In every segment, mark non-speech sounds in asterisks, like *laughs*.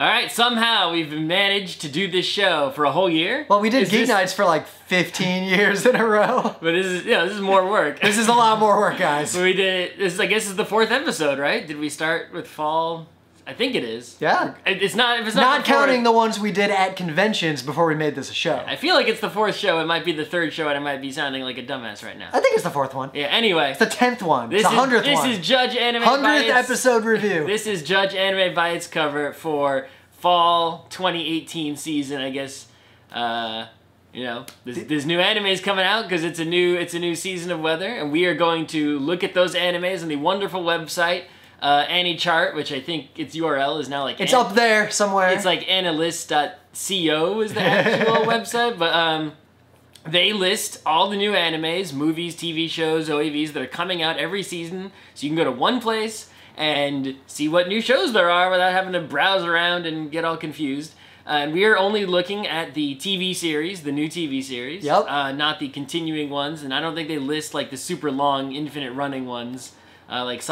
All right, somehow we've managed to do this show for a whole year. Well, we did Is Geek this- Nights for like 15 years in a row. *laughs* but this is yeah, this is more work. This is a lot more work, guys. *laughs* we did. This is, I guess, is the fourth episode, right? Did we start with fall? I think it is. Yeah. It's not. If it's not, Not counting the ones we did at conventions before we made this a show. I feel like it's the fourth show. It might be the third show, and I might be sounding like a dumbass right now. I think it's the fourth one. Yeah. Anyway, It's the 10th one. this it's the is 100th this one. is Judge Anime. 100th episode review. *laughs* This is Judge Anime by its cover for fall 2018 season. I guess. Uh, you know, this, this new anime is coming out because it's a new it's a new season of weather, and we are going to look at those animes on the wonderful website uh, AniChart, which I think its URL is now like it's An- up there somewhere. It's like anilist.co is the actual *laughs* website, but um, they list all the new animes, movies, TV shows, OAVs that are coming out every season. So you can go to one place and see what new shows there are without having to browse around and get all confused. Uh, and we are only looking at the TV series, the new TV series, Yep. uh, not the continuing ones. And I don't think they list like the super long, infinite running ones, uh, like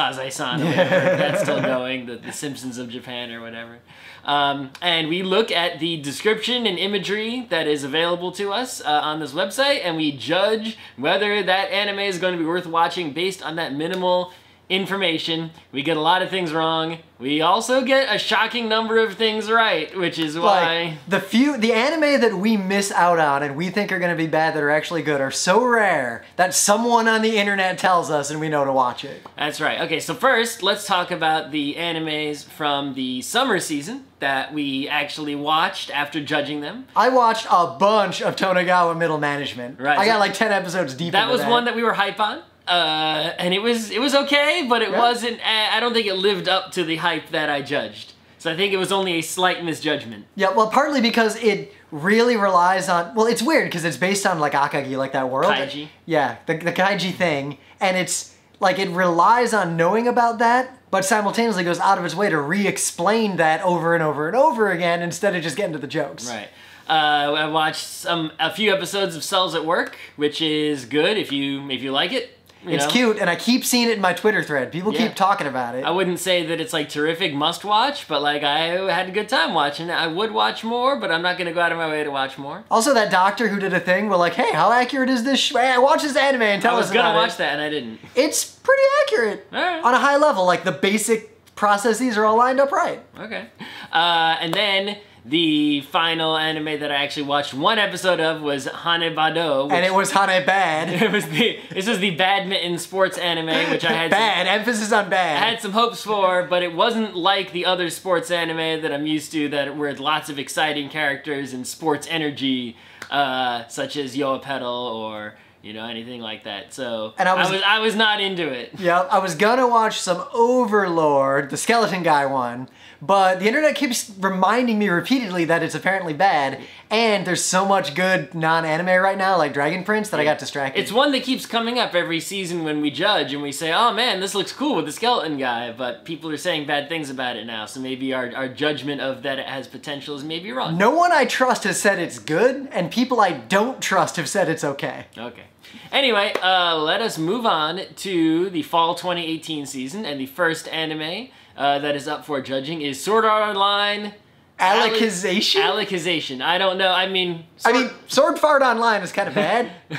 or whatever. That's still going, the, the Simpsons of Japan or whatever. Um, and we look at the description and imagery that is available to us uh, on this website, and we judge whether that anime is going to be worth watching based on that minimal information. We get a lot of things wrong. We also get a shocking number of things right, which is why. like the few the anime that we miss out on and we think are going to be bad that are actually good are so rare that someone on the internet tells us and we know to watch it. That's right. Okay, so first, let's talk about the animes from the summer season that we actually watched after judging them. I watched a bunch of Tonegawa Middle Management. Right, I got like 10 episodes deep That was one that we were hype on. Uh, and it was it was okay, but it Yeah. wasn't. Uh, I don't think it lived up to the hype that I judged. So I think it was only a slight misjudgment. Yeah, well, partly because it really relies on. Well, it's weird because it's based on like Akagi, like that world. Kaiji. Yeah, the, the Kaiji thing, and it's like it relies on knowing about that, but simultaneously goes out of its way to re-explain that over and over and over again instead of just getting to the jokes. Right. Uh, I watched some a few episodes of Cells at Work, which is good if you if you like it. It's know. cute, and I keep seeing it in my Twitter thread. People Yeah. keep talking about it. I wouldn't say that it's like terrific must watch, but like I had a good time watching it. I would watch more, but I'm not gonna go out of my way to watch more. Also, that doctor who did a thing, we're like, hey, how accurate is this? Sh- watch this anime and tell us. I was us gonna watch it. that and I didn't. It's pretty accurate Alright. on a high level. Like the basic processes are all lined up right. Okay. Uh, and then the final anime that I actually watched one episode of was Hanebado. Which And it was Hane bad. *laughs* it was the this was the badminton sports anime, which I had *laughs* some- bad. Emphasis on I bad. had some hopes for, but it wasn't like the other sports anime that I'm used to that were lots of exciting characters and sports energy, uh, such as Yoa Pedal or you know anything like that. So And I was- I was I was not into it. Yep, I was gonna watch some Overlord, the skeleton guy one, but the internet keeps reminding me repeatedly that it's apparently bad, and there's so much good non-anime right now, like Dragon Prince, that I got distracted. It's one that keeps coming up every season when we judge and we say, oh man, this looks cool with the skeleton guy, but people are saying bad things about it now, so maybe our, our judgment of that it has potential is maybe wrong. no one I trust has said it's good, and people I don't trust have said it's okay. Okay. Anyway, uh, let us move on to the fall 2018 season, and the first anime uh, that is up for judging is Sword Art Online. Alicization? Alicization. I don't know. I mean, I Sword- mean, Sword Fart Online is kind of bad. *laughs*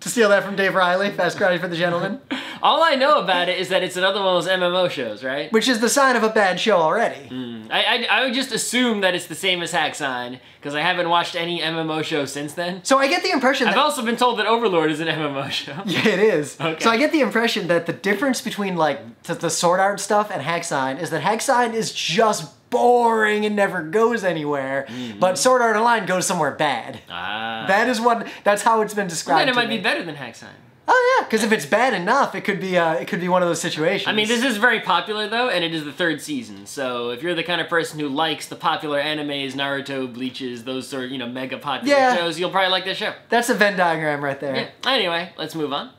to steal that from Dave Riley, Fast Karate for the Gentleman. *laughs* all I know about it is that it's another one of those MMO shows, right? Which is the sign of a bad show already. Hmm. I, I, I would just assume that it's the same as Hacksign because I haven't watched any MMO show since then. So I get the impression I've also been told that Overlord is an MMO show. *laughs* Yeah, it is. Okay. So I get the impression that the difference between like the, the sword art stuff and Hacksign is that Hacksign is just boring and never goes anywhere, but Sword Art Online goes somewhere bad. Ah. That is what. That's how it's been described. then it might me. be better than Hacksign. Oh yeah, because if it's bad enough, it could be. Uh, it could be one of those situations. I mean, this is very popular though, and it is the third season. So if you're the kind of person who likes the popular animes, Naruto, Bleaches, those sort of you know mega popular Yeah. shows, you'll probably like this show. That's a Venn diagram right there. Yeah. Anyway, let's move on.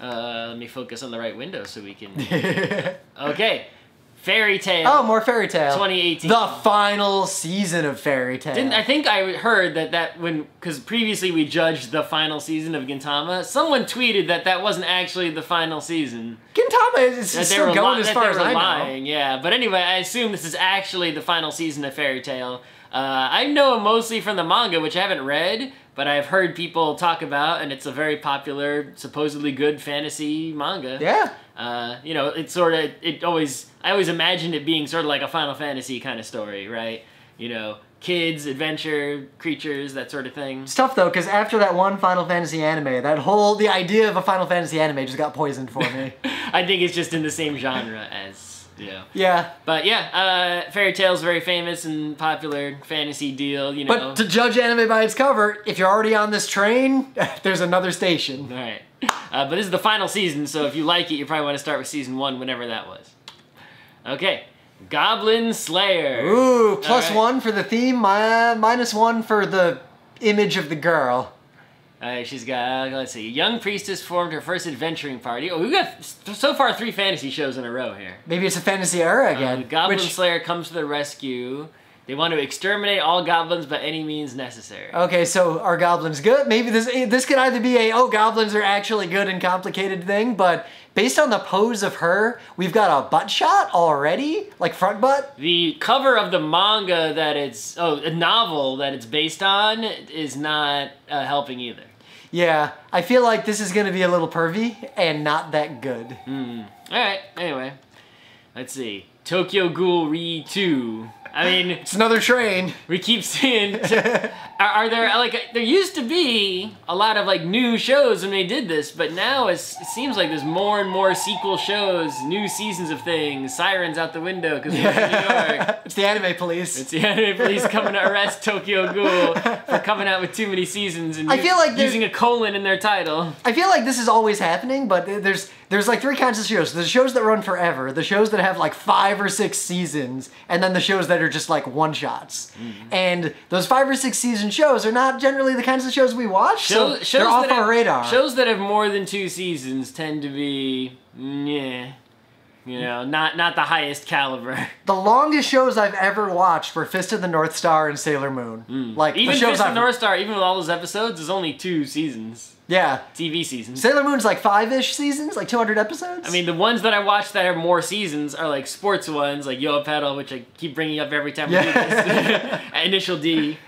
Uh, let me focus on the right window so we can. *laughs* Okay, Fairy Tail. oh, more Fairy Tail. 2018. The final season of Fairy Tail. Didn't I think I heard that that when because previously we judged the final season of Gintama, someone tweeted that that wasn't actually the final season. Gintama is they still were going as far as I know. lying. Yeah, but anyway, I assume this is actually the final season of Fairy Tail. Uh, I know mostly from the manga, which I haven't read, but I've heard people talk about, and it's a very popular, supposedly good fantasy manga. Yeah. Uh, you know, it's sort of it always. I always imagined it being sort of like a Final Fantasy kind of story, right? You know, kids, adventure, creatures, that sort of thing. It's tough though, because after that one Final Fantasy anime, that whole the idea of a Final Fantasy anime just got poisoned for me. *laughs* I think it's just in the same genre as know. yeah. But yeah, uh, Fairy Tail's very famous and popular fantasy deal. You know. But to judge anime by its cover, if you're already on this train, *laughs* there's another station. All right. Uh, but this is the final season, so if you like it, you probably want to start with season one, whenever that was. Okay. Goblin Slayer. Ooh, plus Alright. one for the theme, mi- minus one for the image of the girl. Uh, she's got, let's see, young priestess formed her first adventuring party. Oh, we've got so far three fantasy shows in a row here. Maybe it's a fantasy era Uh, again. Goblin which, Slayer comes to the rescue. They want to exterminate all goblins by any means necessary. okay, so are goblins good? Maybe this this could either be a oh goblins are actually good and complicated thing, but based on the pose of her, we've got a butt shot already, like front butt. The cover of the manga that it's, oh, a novel that it's based on is not uh, helping either. Yeah, I feel like this is gonna be a little pervy and not that good. Hmm. All right. Anyway, let's see. Tokyo Ghoul Re 2. I mean, It's another train. we keep seeing. Are, are there like there used to be a lot of like new shows when they did this, but now it's, it seems like there's more and more sequel shows, new seasons of things, sirens out the window because we're in New York. *laughs* it's the anime police. It's the anime police coming to arrest Tokyo Ghoul for coming out with too many seasons and I feel like using a colon in their title. I feel like this is always happening, but there's there's like three kinds of shows. The shows that run forever, the shows that have like five or six seasons, and then the shows that are just like one shots. Mm-hmm. And those five or six season shows are not generally the kinds of shows we watch, so Shows, they're off our have, radar. Shows that have more than two seasons tend to be, yeah, you know, not not the highest caliber. *laughs* the longest shows I've ever watched were Fist of the North Star and Sailor Moon. Like Mm. Even the shows Fist of I've North Star, even with all those episodes, is only two seasons, yeah. TV seasons. Sailor Moon's like five-ish seasons, like 200 episodes. I mean, the ones that I watch that have more seasons are like sports ones, like Yo Pedal, which I keep bringing up every time we do this. *laughs* Initial D,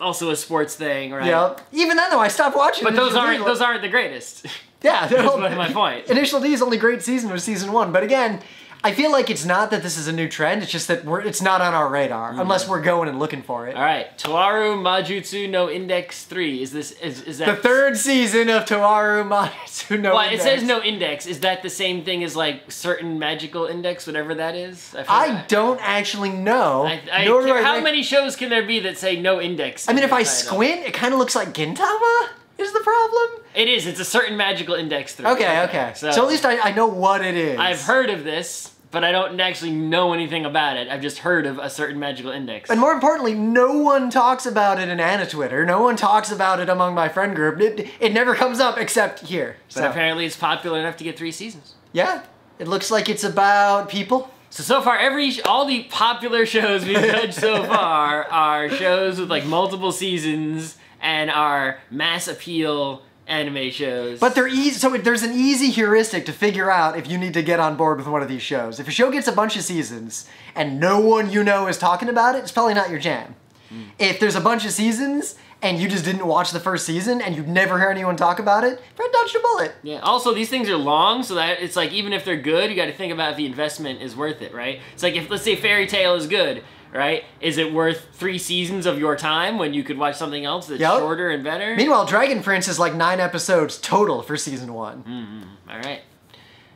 also a sports thing, right? yeah. Even then though, I stopped watching. But those D, aren't like- those aren't the greatest. Yeah, That's *laughs* my point. Initial D's only great season was season one, but again, I feel like it's not that this is a new trend. It's just that we're it's not on our radar mm. unless we're going and looking for it. All right, Toaru Majutsu no Index Three. Is this is is that The third season of Toaru Majutsu no Index. Well, it says no index. Is that the same thing as like certain magical index, whatever that is? I, I don't actually know. I, I nor do I how many shows can there be that say no index? I mean, if I squint, it kind of looks like Gintama. Is the problem? it is. It's a certain magical index three. Okay, okay. So, at least I, I know what it is. I've heard of this, but I don't actually know anything about it. I've just heard of a certain magical index. And more importantly, no one talks about it in Anna Twitter. No one talks about it among my friend group. It, it never comes up except here. but So, apparently, it's popular enough to get three seasons. yeah, it looks like it's about people. So so far, every all the popular shows we've *laughs* judged so far are shows with like multiple seasons and are mass appeal anime shows. But they're easy. So there's an easy heuristic to figure out if you need to get on board with one of these shows. If a show gets a bunch of seasons and no one you know is talking about it, it's probably not your jam. Hmm. If there's a bunch of seasons and you just didn't watch the first season and you never hear anyone talk about it, Fred dodged a bullet. Yeah. Also, these things are long, so that it's like even if they're good, you got to think about if the investment is worth it, right? It's like if let's say Fairy Tail is good, right? Is it worth three seasons of your time when you could watch something else that's Yup. shorter and better? Meanwhile, Dragon Prince is like nine episodes total for season one. Mm-hmm. All right.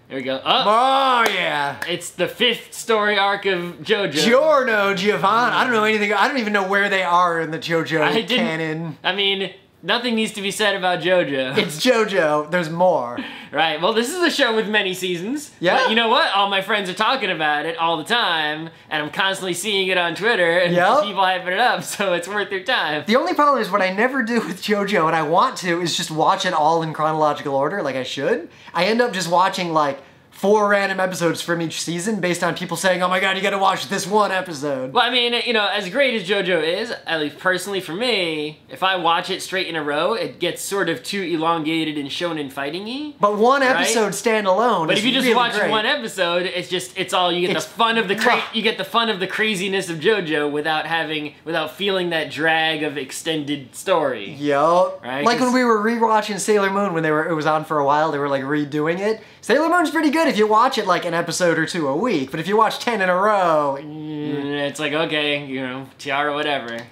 There we go. Oh, Oh yeah. it's the fifth story arc of JoJo. Giorno Giovanni. I don't know anything. I don't even know where they are in the JoJo I canon. I mean, nothing needs to be said about JoJo. It's JoJo. There's more. *laughs* Right. Well, this is a show with many seasons. Yeah. But you know what? All my friends are talking about it all the time, and I'm constantly seeing it on Twitter and Yep. people hyping it up, *laughs* so it's worth their time. The only problem is what I never do with JoJo, and I want to, is just watch it all in chronological order, like I should. I end up just watching like four random episodes from each season based on people saying, "Oh my god, you got to watch this one episode." Well, I mean, you know, as great as JoJo is, at least personally for me, if I watch it straight in a row, it gets sort of too elongated and shonen fighting-y. But one Right? episode standalone. But if you just really watch great. one episode, it's just it's all you get It's- the fun of the cra- you get the fun of the craziness of JoJo without having without feeling that drag of extended story. Yup. Right, Like when we were rewatching Sailor Moon when they were it was on for a while, they were like redoing it. Sailor Moon's pretty good if you watch it like an episode or two a week, but if you watch ten in a row, mm, It's like okay, you know, Tiara, whatever. *laughs*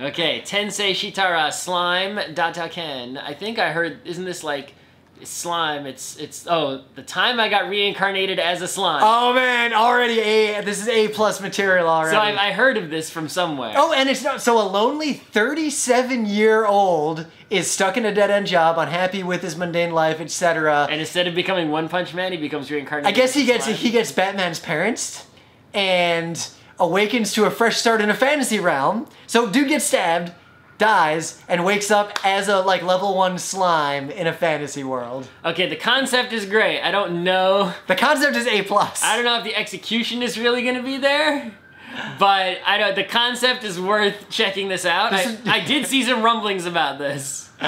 okay, Tensei Shitara Slime Datta Ken. I think I heard. Isn't this like slime? It's it's oh the time I got reincarnated as a slime. oh man, already a this is a plus material already. so I, I heard of this from somewhere. Oh, and it's not so a lonely 37 year old is stuck in a dead end job, unhappy with his mundane life, etc. And instead of becoming One Punch Man, he becomes reincarnated. I guess he gets slime. he gets Batman's parents and awakens to a fresh start in a fantasy realm. So dude gets stabbed, dies, and wakes up as a like level one slime in a fantasy world. Okay, the concept is great. I don't know. The concept is A plus. I don't know if the execution is really going to be there, but I don't. The concept is worth checking this out. I, I did see some rumblings about this. Uh,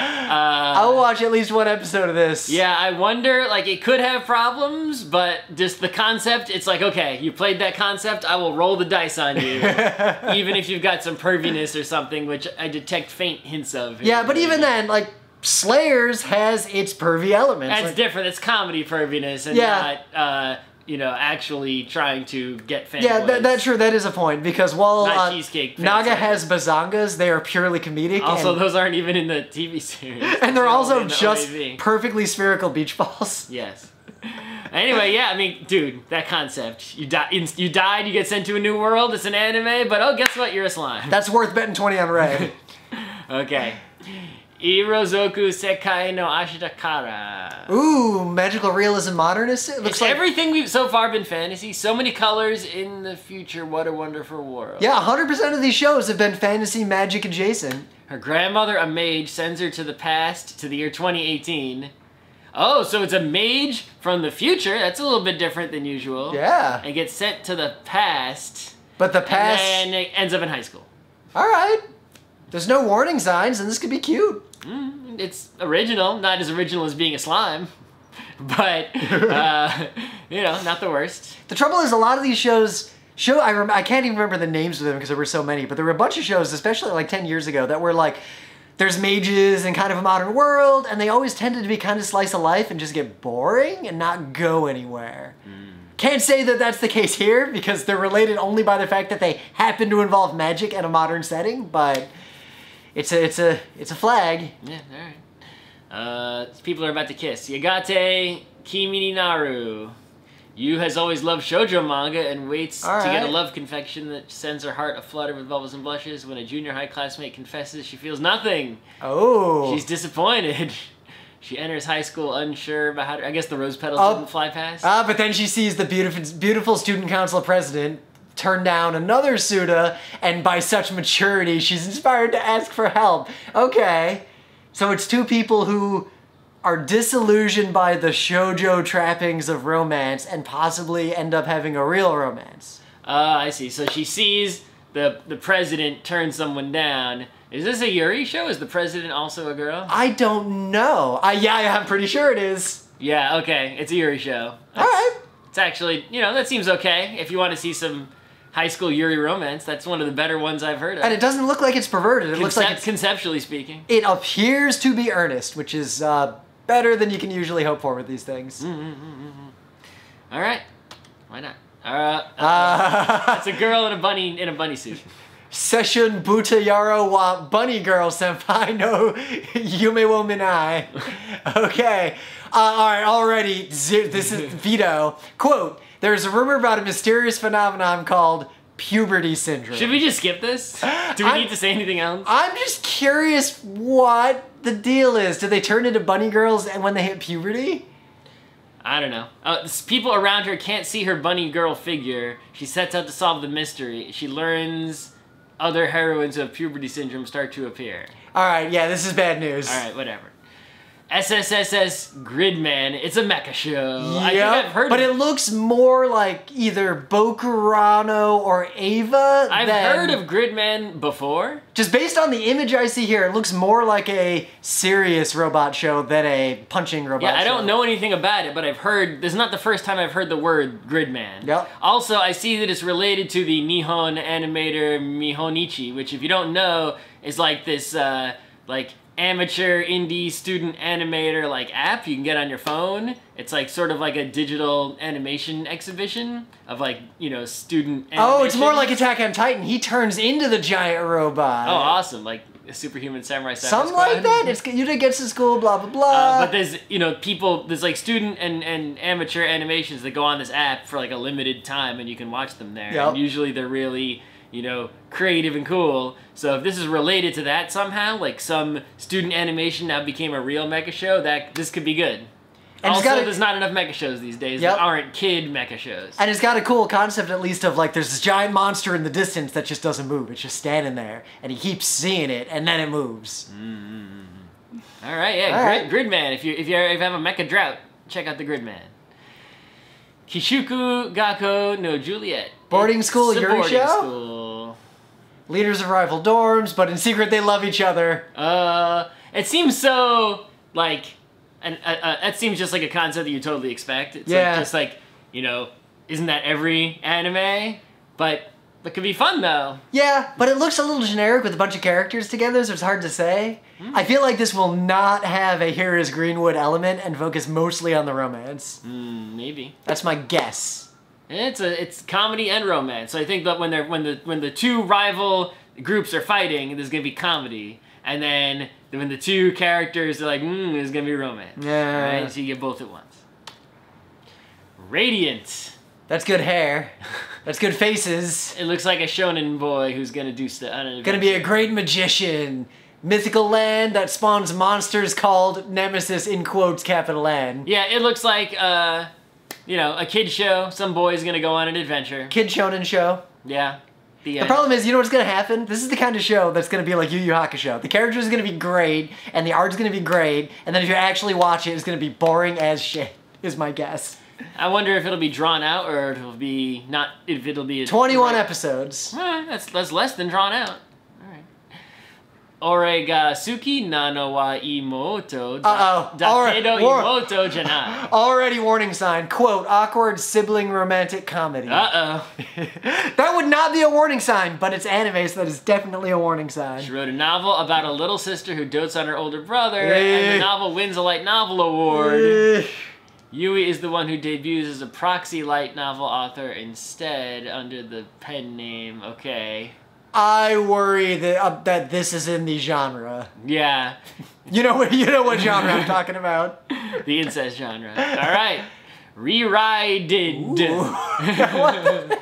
I'll watch at least one episode of this. yeah, I wonder. Like, it could have problems, but just the concept. It's like, okay, you played that concept. I will roll the dice on you, *laughs* even if you've got some perviness or something, which I detect faint hints of. Yeah, but even then, like Slayers has its pervy elements. That's like- different. It's comedy perviness and Yeah. not, uh, you know, actually trying to get fanboys. Yeah, that, that's true. That is a point because while uh, Naga has bazangas, they are purely comedic. Also, those aren't even in the TV series. *laughs* and they're also the just perfectly spherical beach balls. *laughs* Yes. Anyway, yeah, I mean, dude, that concept. You die, you died, you get sent to a new world. It's an anime, but oh, guess what? You're a slime. That's worth betting twenty on Ray. *laughs* Okay. Irozuku Sekai no Ashitakara. Ooh, magical realism modernist. It looks It's like everything we've so far been fantasy. So many colors in the future. What a wonderful world. yeah, hundred percent of these shows have been fantasy magic adjacent. Her grandmother, a mage, sends her to the past, to the year 2018. Oh, so it's a mage from the future. That's a little bit different than usual. Yeah, And gets sent to the past. but the past. And ends up in high school. All right. There's no warning signs, and this could be cute. Mm, it's original. Not as original as being a slime. *laughs* But, *laughs* uh, you know, not the worst. The trouble is, a lot of these shows show. I rem- I can't even remember the names of them because there were so many. But there were a bunch of shows, especially like ten years ago, that were like, there's mages and kind of a modern world, and they always tended to be kind of slice of life and just get boring and not go anywhere. Can't say that that's the case here because they're related only by the fact that they happen to involve magic in a modern setting. But it's a it's a it's a flag. Yeah, alright. Uh, people are about to kiss. Yagate Kimi ni Naru. Yu has always loved shoujo manga and waits to get a love confection that sends her heart aflutter with bubbles and blushes. When a junior high classmate confesses she feels nothing, Oh, she's disappointed. *laughs* She enters high school unsure about how to. I guess the rose petals Oh. didn't fly past. Ah, but then she sees the beautiful, beautiful student council president turn down another Suda, and by such maturity, she's inspired to ask for help. Okay, so it's two people who are disillusioned by the shojo trappings of romance and possibly end up having a real romance. Ah, I see. So she sees the the president turn someone down. Is this a Yuri show? Is the president also a girl? I don't know. I yeah, yeah, I'm pretty sure it is. Yeah. Okay. It's a Yuri show. All right. It's actually, you know, that seems okay. If you want to see some high school Yuri romance, that's one of the better ones I've heard of. And it doesn't look like it's perverted. It looks like it's conceptually speaking. it appears to be earnest, which is uh, better than you can usually hope for with these things. All right, why not? Uh, Uh, it's a girl in a bunny in a bunny suit. *laughs* Seishun Butayaro wa Bunny Girl Senpai no Yume wo Minai. *laughs* Okay. Uh, alright, already. ze- This is *laughs* Vito. Quote There's a rumor about a mysterious phenomenon called puberty syndrome. Should we just skip this? Do we I'm- need to say anything else? I'm just curious what the deal is. Do they turn into bunny girls and when they hit puberty? I don't know. Uh, people around her can't see her bunny girl figure. She sets out to solve the mystery. She learns other heroines of puberty syndrome start to appear. Alright, yeah, this is bad news. All right, whatever. SSSS Gridman. It's a mecha show. I think Yep, I've heard but of it looks more like either Bokurano or Ava. I've heard of Gridman before. Just based on the image I see here, it looks more like a serious robot show than a punching robot Yeah, I show. don't know anything about it, but I've heard. This is not the first time I've heard the word Gridman. Yep. Also, I see that it's related to the Nihon animator Mihonichi, which, if you don't know, is like this, uh, like amateur indie student animator like app you can get on your phone. It's like sort of like a digital animation exhibition of like you know student. Oh, it's more like. Attack on Titan. He turns into the giant robot. Oh, awesome! Like a superhuman samurai. Something Squad. like that. It's you didn't get to school, blah blah blah. Uh, but there's you know people there's like student and, and amateur animations that go on this app for like a limited time and you can watch them there. Yep. And usually they're really you know creative and cool. So if this is related to that somehow, like some student animation now became a real mecha show, that this could be good. And also, gotta- there's not enough mecha shows these days Yep. that aren't kid mecha shows. and it's got a cool concept at least of like there's this giant monster in the distance that just doesn't move. It's just standing there, and he keeps seeing it, and then it moves. Mm-hmm. All right, yeah, All Grid, right. Gridman. If you if you if you have a mecha drought, check out the Gridman. Kishuku Gakko no Juliet. Boarding school, Yuri show? school. Leaders of rival dorms, but in secret they love each other. Uh, it seems so like, and uh, uh, that seems just like a concept that you totally expect. It's Yeah. like, just like you know, isn't that every anime? But it could be fun though. Yeah, but it looks a little generic with a bunch of characters together, so it's hard to say. Hmm. I feel like this will not have a here is Greenwood element and focus mostly on the romance. Mm, maybe. That's my guess. It's a it's comedy and romance. So I think that when they're when the when the two rival groups are fighting, there's gonna be comedy, and then when the two characters are like, mm, there's gonna be romance. Yeah. Right. So you get both at once. Radiant. That's good hair. *laughs* That's good faces. It looks like a shonen boy who's gonna do stuff. Gonna be a great magician. Mythical land that spawns monsters called Nemesis in quotes capital N. Yeah, it looks like uh, you know, a kid show. Some boy's gonna go on an adventure. Kid shonen show. Yeah. The, The problem is, you know what's gonna happen? This is the kind of show that's gonna be like Yu Yu Hakusho. The characters are gonna be great, and the art's gonna be great, and then if you actually watch it, it's gonna be boring as shit. Is my guess. I wonder if it'll be drawn out or if it'll be not. If it'll be a, Twenty-one episodes. Eh, that's that's less than drawn out. Alright. Oregasuki nano wa imoto. Uh-oh. Dakedo imoto janai. *laughs* Already warning sign. Quote: awkward sibling romantic comedy. Uh oh. *laughs* that would not be a warning sign, but it's anime, so that is definitely a warning sign. She wrote a novel about a little sister who dotes on her older brother, and Eh. the novel wins a light novel award. Eh. Yui is the one who debuts as a proxy light novel author instead under the pen name. Okay. I worry that uh, that this is in the genre. Yeah. You know what? You know what genre I'm *laughs* talking about. The incest genre. All right. Rerided. *laughs*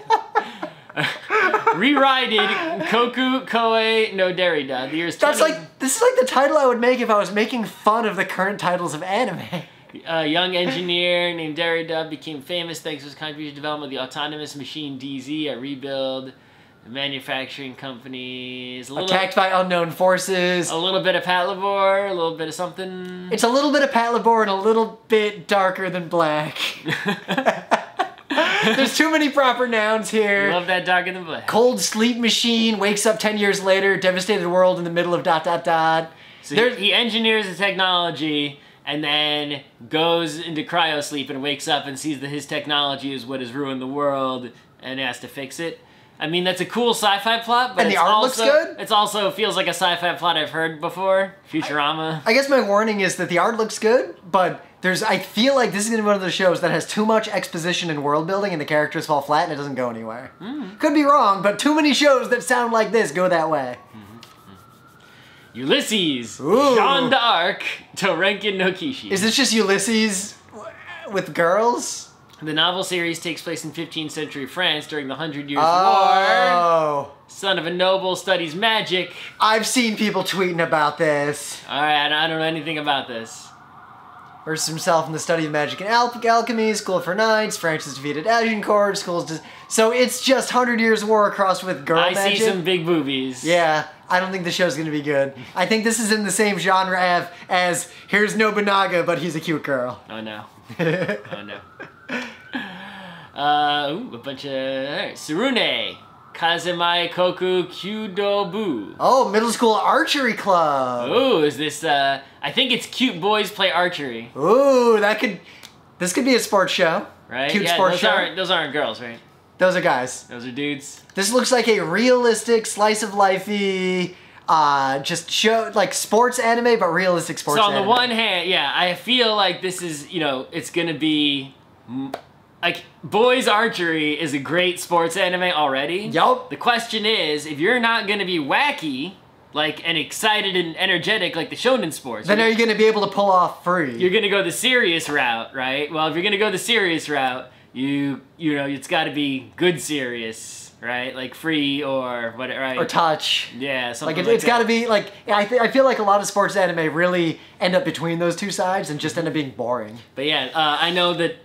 Rerided Koku Koe no Derrida. The year's That's 20 like this is like the title I would make if I was making fun of the current titles of anime. A young engineer named Derrida became famous thanks to his contribution to the development of the autonomous machine DZ at Rebuild, manufacturing companies. Attacked by unknown forces. a little bit of Patlabor, a little bit of something. It's a little bit of Patlabor and a little bit darker than black. *laughs* There's too many proper nouns here. Love that darker than black. Cold sleep machine wakes up 10 years later, devastated world in the middle of dot dot dot. So There- he engineers the technology and then goes into cryo sleep and wakes up and sees that his technology is what has ruined the world and has to fix it. I mean, that's a cool sci-fi plot, but And the it's art looks also, good? It's also feels like a sci-fi plot I've heard before. Futurama. I guess my warning is that the art looks good, but there's I feel like this is gonna be one of those shows that has too much exposition and world building and the characters fall flat and it doesn't go anywhere. Hmm. Could be wrong, but too many shows that sound like this go that way. Mm-hmm. Ulysses, Ooh. Jean d'Arc, Torenkin no Kishi. Is this just Ulysses with girls? The novel series takes place in 15th century France during the Hundred Years' War. Oh. Son of a noble studies magic. I've seen people tweeting about this. All right, I don't- know anything about this. Immerses himself in the study of magic and al- alchemy, school for knights, France Francis defeated Agincourt, schools. So it's just Hundred Years War crossed with girl I magic. see some big boobies. Yeah, I don't think the show's gonna be good. I think this is in the same genre as, as here's Nobunaga, but he's a cute girl. Oh no. oh no. *laughs* Uh, ooh, a bunch of alright. Tsurune, Kazemai Koku Kyudobu. Oh, middle school archery club. Ooh, is this? Uh, I think it's cute boys play archery, Ooh, that could. This could be a sports show. right? Cute yeah, sports those show. aren't those aren't girls, right? Those are guys. Those are dudes. This looks like a realistic slice of lifey, uh, just show like sports anime, but realistic sports. so on the one hand, yeah, I feel like this is you know it's gonna be like boys archery is a great sports anime already. Yup. The question is, if you're not gonna be wacky, like and excited and energetic like the shonen sports, Then you're, you going to be able to pull off free? you're gonna go the serious route, right? Well, if you're gonna go the serious route, you you know it's got to be good serious, right? Like free or what, right? or touch. yeah, something Like like, it, it's got to be like I, I feel like a lot of sports anime really end up between those two sides and just end up being boring. But yeah, uh, I know that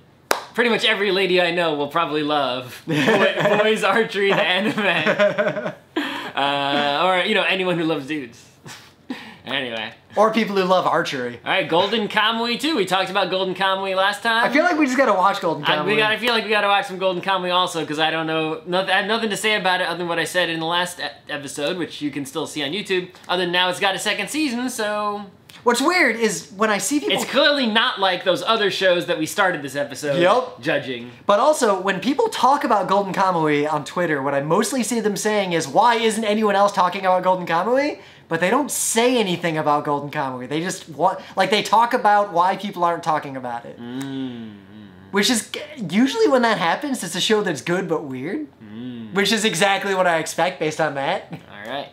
pretty much every lady I know will probably love *laughs* boy, boys archery the anime, *laughs* uh, or you know anyone who loves dudes. *laughs* anyway, Or people who love archery. all right, Golden Kamui too. We talked about Golden Kamui last time. I feel like we just gotta watch Golden I, Kamuy. we got. I feel like we got to watch some Golden Kamui also because I don't know. Nothing, I have nothing to say about it other than what I said in the last episode, which you can still see on YouTube. Other than now, it's got a second season, so What's weird is when I see people it's clearly not like those other shows that we started this episode Yup. judging. But also, when people talk about Golden Kamui on Twitter, what I mostly see them saying is, why isn't anyone else talking about Golden Kamui? But they don't say anything about Golden Kamui. They just want, like, they talk about why people aren't talking about it. Mm. Which is, usually when that happens, it's a show that's good but weird. Mm. Which is exactly what I expect based on that. All right.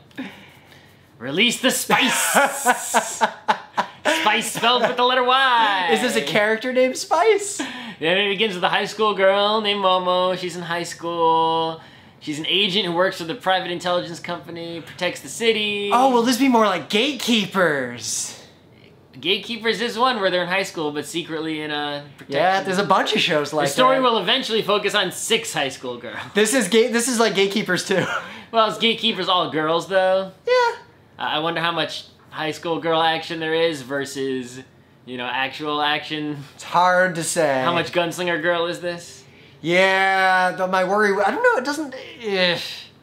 Release the spice. *laughs* spice spelled with the letter Y. Is this a character named Spice? Then it begins with a high school girl named Momo. She's in high school. She's an agent who works for the private intelligence company, protects the city. Oh, will this be more like Gatekeepers? Gatekeepers is one where they're in high school but secretly in a protection. Yeah, there's a bunch of shows like the story that. will eventually focus on six high school girls. This is gate. This is like Gatekeepers too. Well, it's Gatekeepers all girls though. yeah. Uh, I wonder how much high school girl action there is versus, you know, actual action. It's hard to say. How much gunslinger girl is this? Yeah, the, my worry. I don't know. It doesn't.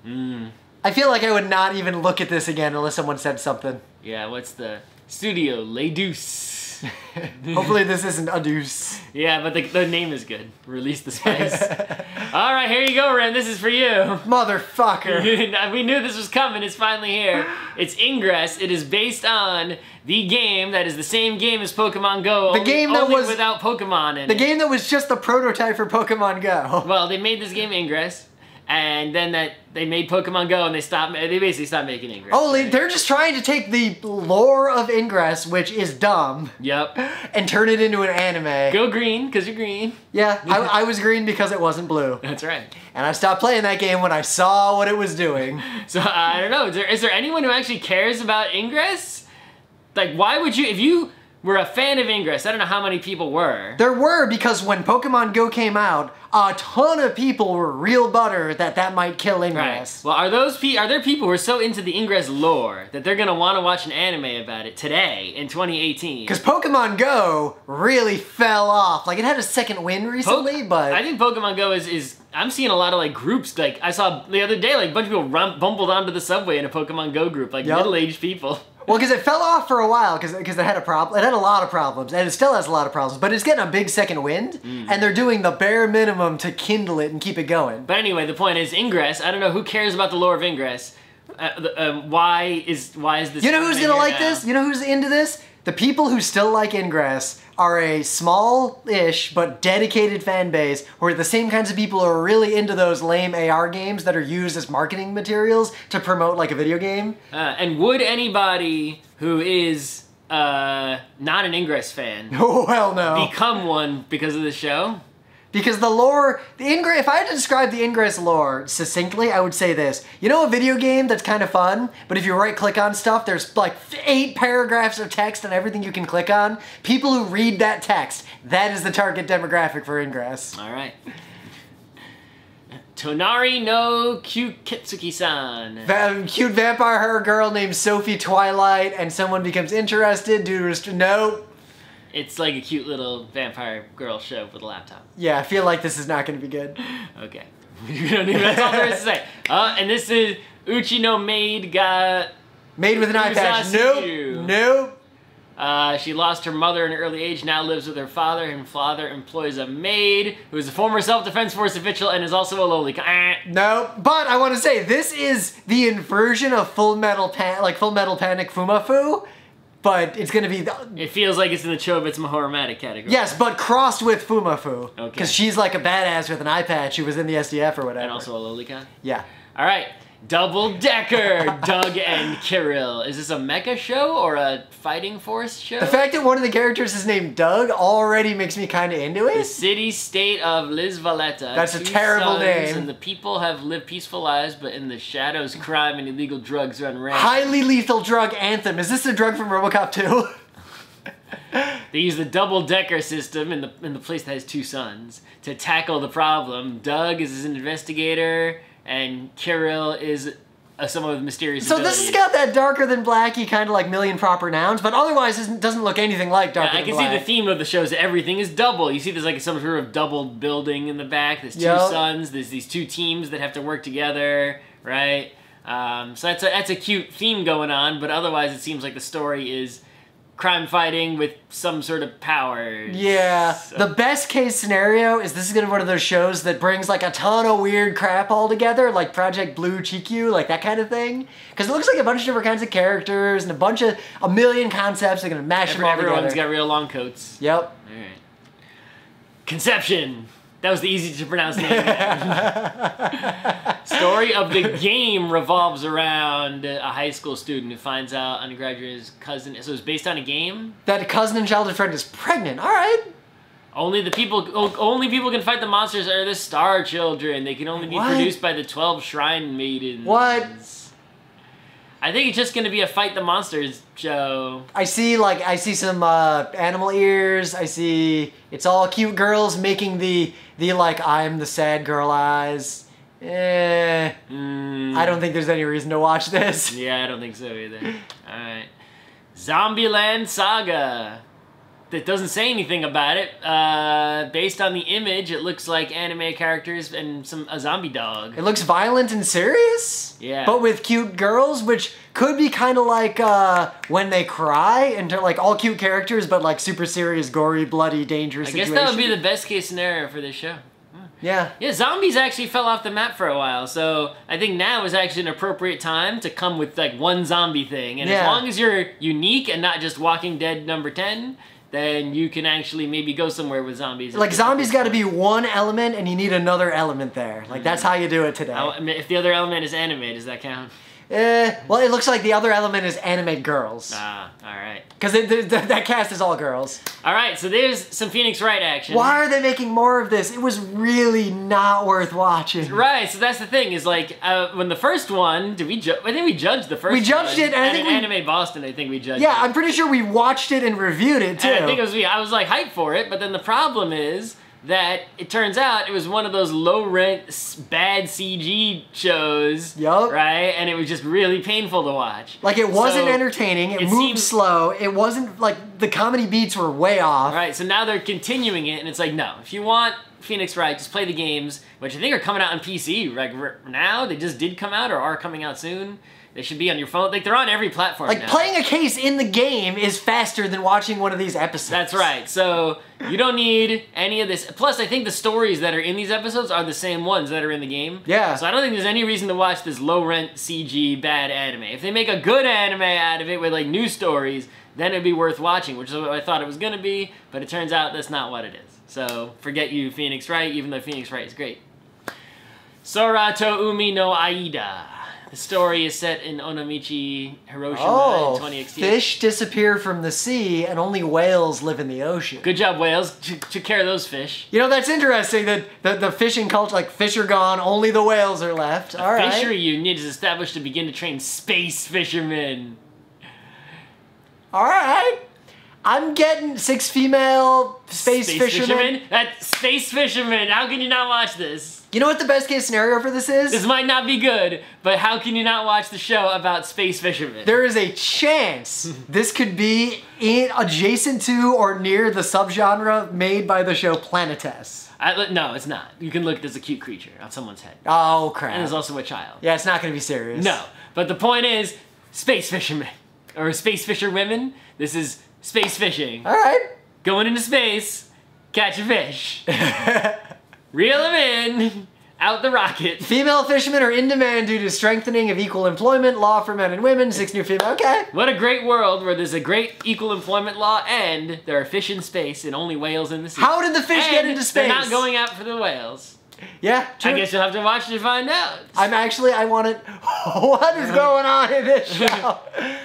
Mm. I feel like I would not even look at this again unless someone said something. Yeah, what's the studio? Les Deuce. *laughs* Hopefully, this isn't a deuce. Yeah, but the, the name is good. Release the spice. *laughs* All right, here you go, Ren. This is for you. Motherfucker. *laughs* we knew this was coming. It's finally here. It's Ingress. It is based on the game that is the same game as Pokemon Go. The only- game that was- without Pokemon in the it. game that was just the prototype for Pokemon Go. Well, they made this game Ingress, and then that they made Pokemon Go, and they stopped. They basically stopped making Ingress. Oh, they- they're just trying to take the lore of Ingress, which is dumb, Yep. and turn it into an anime. Go green, cause you're green. Yeah, *laughs* I, I was green because it wasn't blue. That's right. And I stopped playing that game when I saw what it was doing. *laughs* So I don't know. Is there, is there anyone who actually cares about Ingress? Like, why would you? If you were a fan of Ingress, I don't know how many people were. There were because when Pokemon Go came out, a ton of people were real butter that that might kill Right. Ingress. Well, are those pe- are there people who are so into the Ingress lore that they're gonna want to watch an anime about it today in 2018? Because Pokemon Go really fell off. Like it had a second win recently, but I think Pokemon Go is is I'm seeing a lot of like groups. Like I saw the other day, like a bunch of people run, bumbled onto the subway in a Pokemon Go group, like Yup. middle aged people. Well, because it fell off for a while because it had a problem. It had a lot of problems, and it still has a lot of problems. But it's getting a big second wind, Mm. and they're doing the bare minimum to kindle it and keep it going. But anyway, the point is Ingress. I don't know who cares about the lore of Ingress. Uh, um, why is why is this? You know who's gonna like now? this? You know who's into this? The people who still like Ingress are a small-ish but dedicated fan base who are the same kinds of people who are really into those lame AR games that are used as marketing materials to promote like a video game. Uh, and would anybody who is uh, not an Ingress fan *laughs* Oh hell no. become one because of the show? Because the lore, the Ingress, if I had to describe the Ingress lore succinctly, I would say this. You know a video game that's kind of fun, but if you right click on stuff, there's like eight paragraphs of text and everything you can click on? People who read that text, that is the target demographic for Ingress. All right. Tonari no Kyuketsuki-san. Va- cute vampire her girl named Sophie Twilight, and someone becomes interested due to no. It's like a cute little vampire girl show with a laptop. Yeah, I feel like this is not going to be good. *laughs* Okay. *laughs* We don't even, that's all there is to say. Uh, and this is Uchi no Maid got... Made with an eye patch. Nope. Nope. Uh, she lost her mother in an early age, now lives with her father. Her father employs a maid who is a former self-defense force official and is also a lowly. No, but I want to say this is the inversion of Full Metal Pan, like Full Metal Panic Fumoffu, but it's gonna be the, It feels like it's in the Chobits Mahoromatic category. yes, but crossed with Fumoffu, Okay. because she's like a badass with an eye patch who was in the SDF or whatever. And also a lowly yeah. All right. Double Decker, Doug and Kirill. Is this a mecha show or a fighting force show? The fact that one of the characters is named Doug already makes me kind of into it. The city state of Lisvalletta. That's a terrible name. And the people have lived peaceful lives, but in the shadows, crime and illegal drugs run rampant. Highly lethal drug anthem. Is this a drug from RoboCop 2? *laughs* They use the double decker system in the in the place that has two sons to tackle the problem. Doug is an investigator, and Kirill is uh, someone with mysterious so this has got that darker than blacky kind of like million proper nouns, but otherwise isn't- doesn't look anything like darker Yeah, I can see the theme of the show is everything is double. You see there's like some sort of double building in the back. There's two Yep. sons. There's these two teams that have to work together, right? Um, so that's a that's a cute theme going on, but otherwise it seems like the story is crime fighting with some sort of powers. Yeah, So- the best case scenario is this is gonna be one of those shows that brings like a ton of weird crap all together, like Project Blue Chikyu, like that kind of thing. Because it looks like a bunch of different kinds of characters and a bunch of a million concepts. They're gonna mash Every- them all everyone's together. Everyone's got real long coats. Yep. All right. Conception. That was the easy to pronounce name. Story of the game revolves around a high school student who finds out undergraduate's cousin. So it's based on a game. That cousin and childhood friend is pregnant. All right. Only the people, only people can fight the monsters are the Star Children. They can only be What? produced by the Twelve Shrine Maidens. What? I think it's just gonna be a fight the monsters show. I see like I see some uh, animal ears. I see it's all cute girls making the the like I'm the sad girl eyes. Eh, Mm, I don't think there's any reason to watch this. Yeah, I don't think so either. All right, Zombieland Saga. That doesn't say anything about it. Uh, based on the image, it looks like anime characters and some a zombie dog. It looks violent and serious. Yeah. But with cute girls, which could be kind of like uh, when they cry, and they're like all cute characters, but like super serious, gory, bloody, dangerous. I guess situation. that would be the best case scenario for this show. yeah. Yeah, zombies actually fell off the map for a while, so I think now is actually an appropriate time to come with like one zombie thing. And as long as you're unique and not just Walking Dead number 10, then you can actually maybe go somewhere with zombies. Like zombies got to be one element, and you need another element there. Like that's mm-hmm. how you do it today. I mean, if the other element is anime, does that count? Eh, well, it looks like the other element is anime girls, Ah, all right. because that cast is all girls. All right, so there's some Phoenix Wright action. Why are they making more of this? It was really not worth watching. Right, so that's the thing is like uh, when the first one, did we? I think we judged the first. We judged one. it, and I think we- Anime Boston. I think we judged. Yeah, it. I'm pretty sure we watched it and reviewed it too. And I think it was me. I was like hyped for it, but then the problem is that it turns out it was one of those low rent, bad CG shows. Yup. Right, and it was just really painful to watch. Like it wasn't So, entertaining. It, it moved seems- slow. It wasn't like the comedy beats were way off. Right, so now they're continuing it, and it's like, no, if you want Phoenix Wright, just play the games, which I think are coming out on PC. Like r- now, they just did come out or are coming out soon. They should be on your phone. Like they're on every platform. Like now. playing a case in the game is faster than watching one of these episodes. That's right. So you don't need any of this. Plus, I think the stories that are in these episodes are the same ones that are in the game. Yeah. So I don't think there's any reason to watch this low rent CG bad anime. If they make a good anime out of it with like new stories, then it'd be worth watching, which is what I thought it was gonna be. But it turns out that's not what it is. So forget you, Phoenix Wright, even though Phoenix Wright is great. Sorato Umi no Aida. The story is set in Onomichi, Hiroshima Oh, in 2016. fish disappear from the sea and only whales live in the ocean. Good job, whales. T- took care of those fish. You know, that's interesting that the, the fishing culture, like fish are gone, only the whales are left. All right. Fishery unit is established to begin to train space fishermen. All right. I'm getting six female space, fishermen. That space fishermen. How can you not watch this? You know what the best case scenario for this is? This might not be good, but how can you not watch the show about space fishermen? There is a chance this could be in, adjacent to or near the subgenre made by the show Planetes. I, no, it's not. You can look as a cute creature on someone's head. Oh crap. And there's also a child. yeah, it's not gonna be serious. No, but the point is, space fishermen. Or space fisher women. This is space fishing. All right. Going into space, catch a fish. *laughs* Reel them in, out the rocket. Female fishermen are in demand due to strengthening of equal employment law for men and women. Six new female. Okay. What a great world where there's a great equal employment law and there are fish in space and only whales in the sea. How did the fish get into space? They're not going out for the whales. Yeah. True. I guess you'll have to watch to find out. I'm actually. I want to. *laughs* what is going on in this *laughs* show?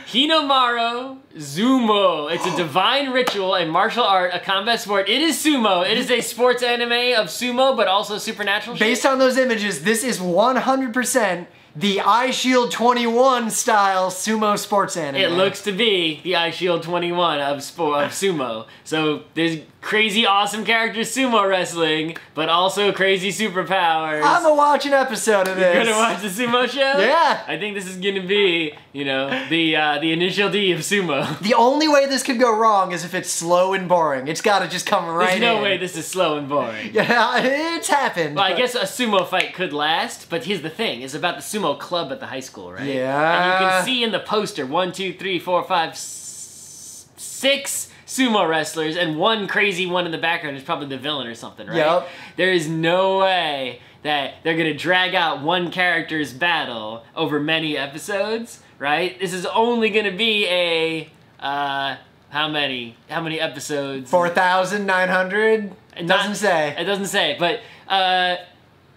Hinomaru Zumo. It's a *gasps* divine ritual, a martial art, a combat sport. It is sumo. It is a sports anime of sumo, but also supernatural. shit. Based on those images, this is 100% the Eyeshield 21 style sumo sports anime. It looks to be the Eyeshield 21 of, of *laughs* sumo. So there's crazy, awesome characters sumo wrestling, but also crazy superpowers. I'm gonna watch an episode of this. You're gonna watch the sumo show? Yeah. I think this is gonna be, you know, the uh, the initial D of sumo. *laughs* The only way this could go wrong is if it's slow and boring. It's gotta just come right There's no in. way this is slow and boring. *laughs* Yeah, it's happened. Well, I guess a sumo fight could last, but here's the thing: it's about the sumo club at the high school, right? Yeah. And you can see in the poster one, two, three, four, five, six sumo wrestlers, and one crazy one in the background is probably the villain or something, right? Yup. There is no way that they're gonna drag out one character's battle over many episodes, right? This is only gonna be a uh, how many? How many episodes? 4,900? It Not- doesn't say. It doesn't say, but uh,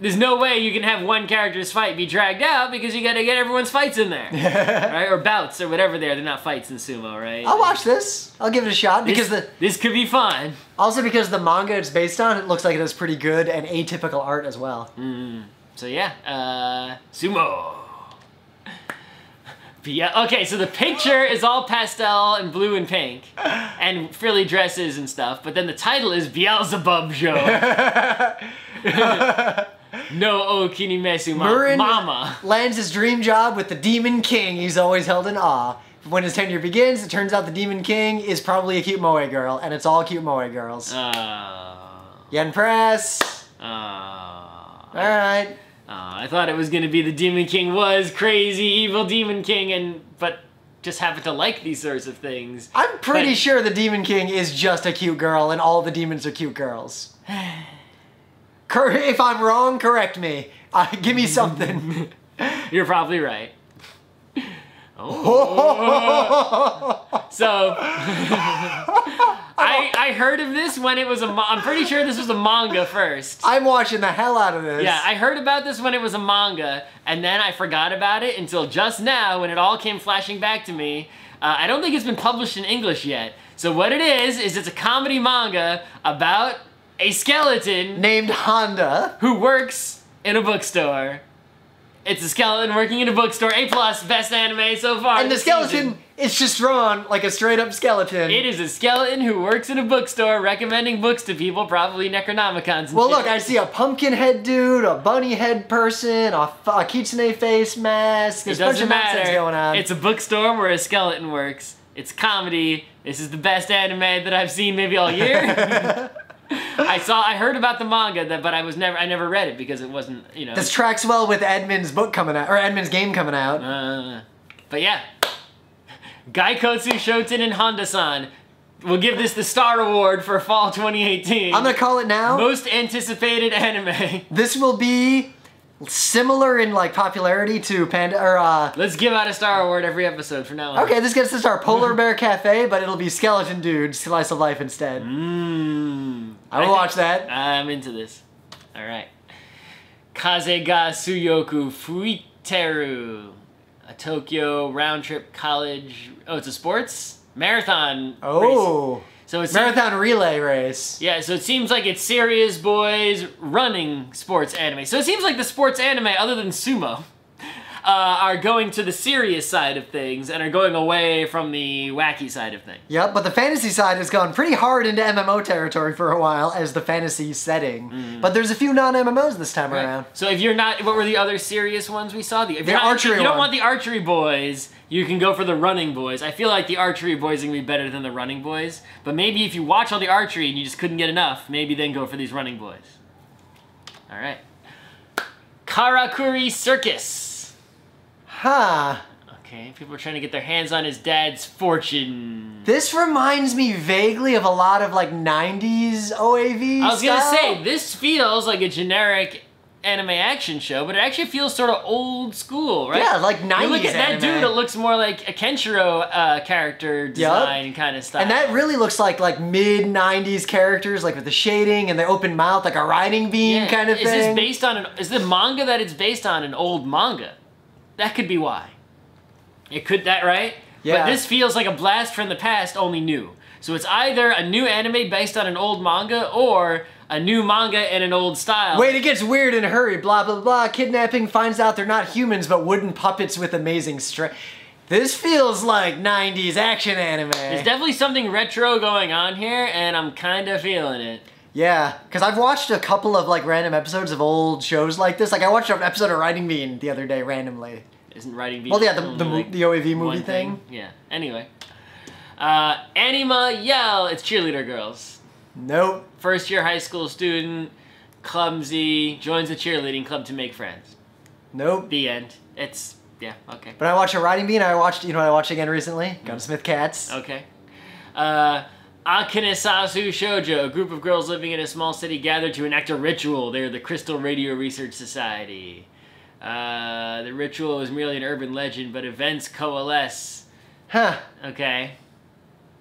there's no way you can have one character's fight be dragged out because you gotta get everyone's fights in there, *laughs* right? Or bouts or whatever. There, they're not fights in sumo, right? I'll watch this. I'll give it a shot This, because the this could be fun. also because the manga it's based on, it looks like it has pretty good and atypical art as well. So yeah, uh, sumo. *laughs* Yeah, okay, so the picture is all pastel and blue and pink, and frilly dresses and stuff. But then the title is Beelzebub-jou. *laughs* no okinimesu ma- Murin mama. lands his dream job with the Demon King he's always held in awe. When his tenure begins, it turns out the Demon King is probably a cute moe girl, and it's all cute moe girls. Uh, Yen Press. uh, Alright. Uh, I thought it was gonna be the Demon King was crazy evil Demon King, and but just happened to like these sorts of things. I'm pretty But- sure the Demon King is just a cute girl, and all the demons are cute girls. *sighs* *sighs* *sighs* If I'm wrong, correct me. Uh, give me something. *laughs* You're probably right. *laughs* Oh. so *laughs* I I heard of this when it was a. I'm pretty sure this was a manga first. I'm watching the hell out of this. Yeah, I heard about this when it was a manga, and then I forgot about it until just now when it all came flashing back to me. Uh, I don't think it's been published in English yet. So what it is is it's a comedy manga about a skeleton Named Honda. who works in a bookstore. It's a skeleton working in a bookstore. A plus, best anime so far. And the skeleton, it's just drawn like a straight up skeleton. It is a skeleton who works in a bookstore recommending books to people, probably Necronomicons. And well, shit. look, I see a pumpkin head dude, a bunny head person, a kitsune face mask. There's It doesn't matter. going on. It's a bookstore where a skeleton works. It's comedy. This is the best anime that I've seen maybe all year. *laughs* *laughs* I saw, I heard about the manga, that, but I was never, I never read it because it wasn't, you know. this tracks well with Edmund's book coming out, or Edmund's game coming out. Uh, but yeah, Gaikotsu Shotenin Honda-san will give this the Star Award for Fall 2018. I'm gonna call it now. Most anticipated anime. this will be similar in like popularity to Panda or uh Let's give out a Star Award every episode from now on. Okay, this gets us our Polar *laughs* Bear Cafe, but it'll be Skeleton Dude Slice of Life instead. Mmm. I will watch that. I'm into this. All right. Kaze ga Tsuyoku Fuiteru. A Tokyo round trip college. Oh, it's a sports marathon. race. So it's marathon relay race. Yeah, so it seems like it's serious boys running sports anime. So it seems like the sports anime, other than sumo, uh, are going to the serious side of things and are going away from the wacky side of things. Yep, but the fantasy side has gone pretty hard into MMO territory for a while as the fantasy setting. But there's a few non-MMOs this time around. So if you're not, what were the other serious ones we saw? The, if The not- archery If you don't one. want the archery boys, you can go for the running boys. I feel like the archery boys are gonna be better than the running boys. But maybe if you watch all the archery and you just couldn't get enough, maybe then go for these running boys. All right. Karakuri Circus. Huh. Okay, people are trying to get their hands on his dad's fortune. This reminds me vaguely of a lot of like 90s OAV I was gonna say this feels like a generic anime action show, but it actually feels sort of old school, right? Yeah, like You look 90s at that dude; it looks more like a Kenshiro uh, character design kind of style. And that really looks like like mid '90s characters, like with the shading and the open mouth, like a Riding Bean Yeah. kind of is thing. Is this based on an? Is the manga that it's based on an old manga? That could be why. It could that right? Yeah. But this feels like a blast from the past, only new. So it's either a new anime based on an old manga or a new manga in an old style. Wait, it gets weird in a hurry. Blah blah blah. Kidnapping finds out they're not humans but wooden puppets with amazing strength. This feels like '90s action anime. There's definitely something retro going on here, and I'm kind of feeling it. Yeah, because I've watched a couple of like random episodes of old shows like this. Like I watched an episode of Riding Bean the other day randomly. Isn't Riding Bean? Well, yeah, the the, like, the OAV movie one thing. Yeah. Anyway, uh, Anima Yell. It's cheerleader girls. Nope. First year high school student, clumsy, joins a cheerleading club to make friends. Nope. The end. It's yeah. Okay. But I watched a Riding Bean. I watched, you know, what I watched again recently. Gunsmith Cats. Okay. Uh, Akanesasu Shoujo, a group of girls living in a small city gather to enact a ritual. They're the Crystal Radio Research Society. Uh, the ritual is merely an urban legend, but events coalesce. Huh. Okay.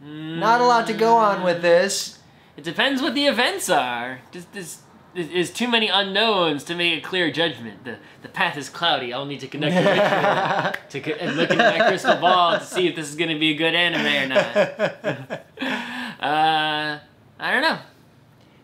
Not a lot to go on with this. It depends what the events are. Just this is too many unknowns to make a clear judgment. The the path is cloudy. I'll need to conduct a ritual *laughs* to and look into my crystal ball to see if this is going to be a good anime or not. *laughs* Uh, I don't know.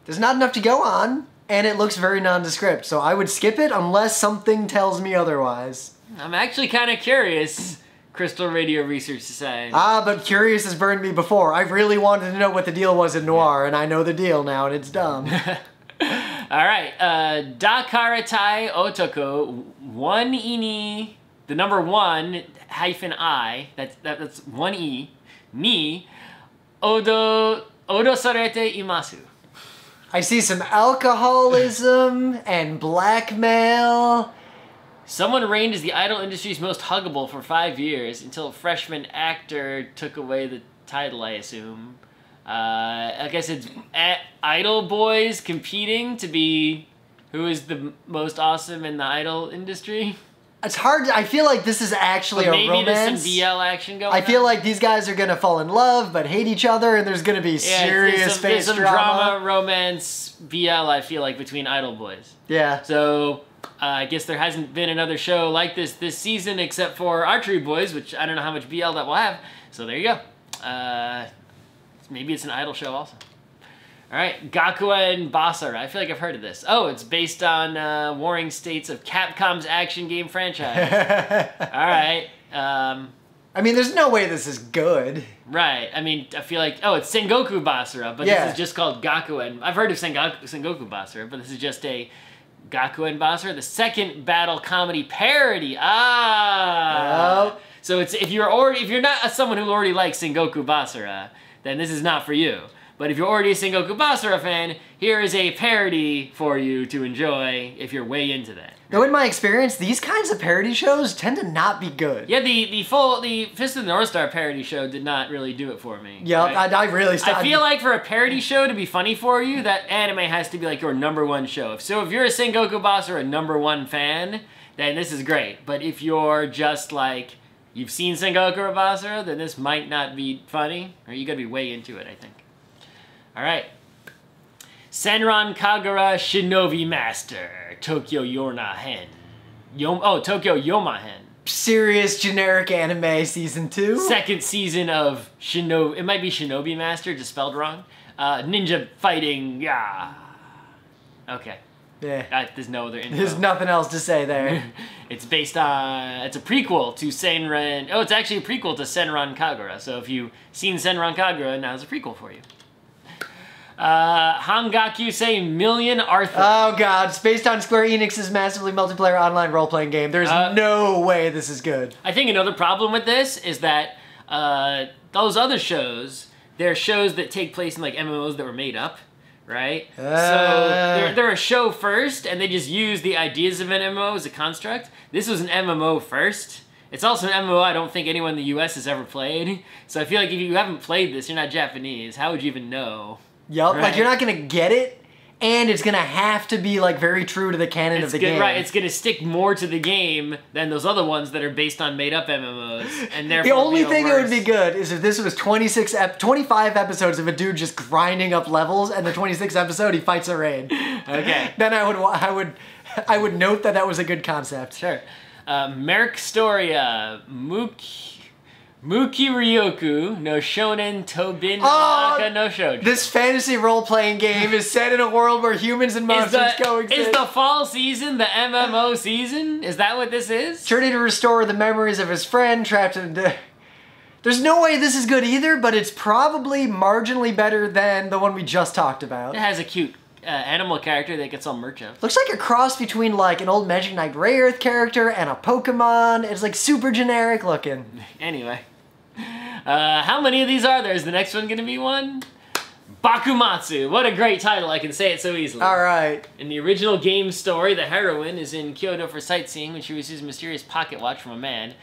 There's not enough to go on, and it looks very nondescript, so I would skip it unless something tells me otherwise. I'm actually kind of curious. Crystal Radio Research Society. Ah, but Curious has burned me before. I really wanted to know what the deal was in Noir, and I know the deal now, and it's dumb. *laughs* All right, uh, Dakaretai Otoko, one ini, the number one hyphen I, that's, that, that's one E, ni, odo, odo sarete imasu. I see some alcoholism and blackmail. Someone reigned as the idol industry's most huggable for five years until a freshman actor took away the title, I assume. Uh, I guess it's a- idol boys competing to be who is the most awesome in the idol industry. It's hard. To, I feel like this is actually But a maybe romance. some BL action going I feel on. like these guys are gonna fall in love but hate each other, and there's gonna be Yeah, serious there's some, there's face some drama. romance, BL. I feel like between idol boys. Yeah. So uh, I guess there hasn't been another show like this this season except for Archery Boys, which I don't know how much BL that will have. So there you go. Uh, maybe it's an idol show also. All right, Gakuen Basara. I feel like I've heard of this. Oh, it's based on uh, Warring States of Capcom's action game franchise. *laughs* All right. Um, I mean, there's no way this is good. Right. I mean, I feel like oh, it's Sengoku Basara, but Yeah. this is just called Gakuen. I've heard of Sengoku, Sengoku Basara, but this is just a Gakuen Basara, the second battle comedy parody. Ah. Yep. So it's if you're already if you're not someone who already likes Sengoku Basara, then this is not for you. But if you're already a Sengoku Basara fan, here is a parody for you to enjoy if you're way into that. Though in my experience, these kinds of parody shows tend to not be good. Yeah, the the full the Fist of the North Star parody show did not really do it for me. Yeah, right? I, I really. St- I feel like for a parody show to be funny for you, that anime has to be like your number one show. So if you're a Sengoku Basara number one fan, then this is great. But if you're just like you've seen Sengoku Basara, then this might not be funny, or you gotta be way into it. I think. All right. Senran Kagura Shinobi Master Tokyo Yorna Hen. Yom- oh, Tokyo Yoma Hen. serious generic anime season two. second season of Shinobi. It might be Shinobi Master, just spelled wrong. Uh, ninja fighting. Yeah. Okay. Yeah. Uh, there's no other info. There's nothing else to say there. *laughs* It's based on. It's a prequel to Senran. Oh, it's actually a prequel to Senran Kagura. So if you've seen Senran Kagura, now it's a prequel for you. Uh, Hangyakusei Million Arthur. oh god, it's based on Square Enix's massively multiplayer online role-playing game. There's Uh, no way this is good. I think another problem with this is that uh, those other shows, they're shows that take place in like MMOs that were made up, right? so Uh. they're, they're a show first, and they just use the ideas of an MMO as a construct. This was an MMO first. It's also an MMO I don't think anyone in the US has ever played. So I feel like if you haven't played this, you're not Japanese. How would you even know? Yup, Right. like you're not gonna get it, and it's gonna have to be like very true to the canon It's of the good, game. right? It's gonna stick more to the game than those other ones that are based on made up MMOs, and the only thing that would be good is if this was 26, ep- 25 episodes of a dude just grinding up levels, and the 26th episode he fights a raid. Okay. *laughs* then I would, I would, I would note that that was a good concept. Sure. Uh, Merc Storia, Muki, Muki Ryoku, no Shonen Tobin Oh, Naka no Shoujo. This fantasy role-playing game is set in a world where humans and is monsters the, coexist. is the fall season the MMO season? Is that what this is? journey to restore the memories of his friend trapped in. The... *laughs* There's no way this is good either, but it's probably marginally better than the one we just talked about. It has a cute uh, animal character that gets all merch of. Looks like a cross between like an old Magic Knight Rayearth character and a Pokemon. It's like super generic looking. *laughs* Anyway. Uh, how many of these are there? Is the next one going to be one? Bakumatsu. What a great title. I can say it so easily. All right. In the original game story, the heroine is in Kyoto for sightseeing when she receives a mysterious pocket watch from a man.